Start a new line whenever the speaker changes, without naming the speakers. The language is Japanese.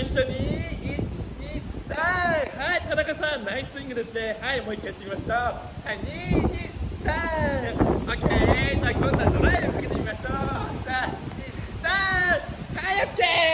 一緒に123はい田中さんナイススイングですね。はいもう一回やってみましょう。はい223 OK じゃあ今度はドライブかけてみましょう。323はい OK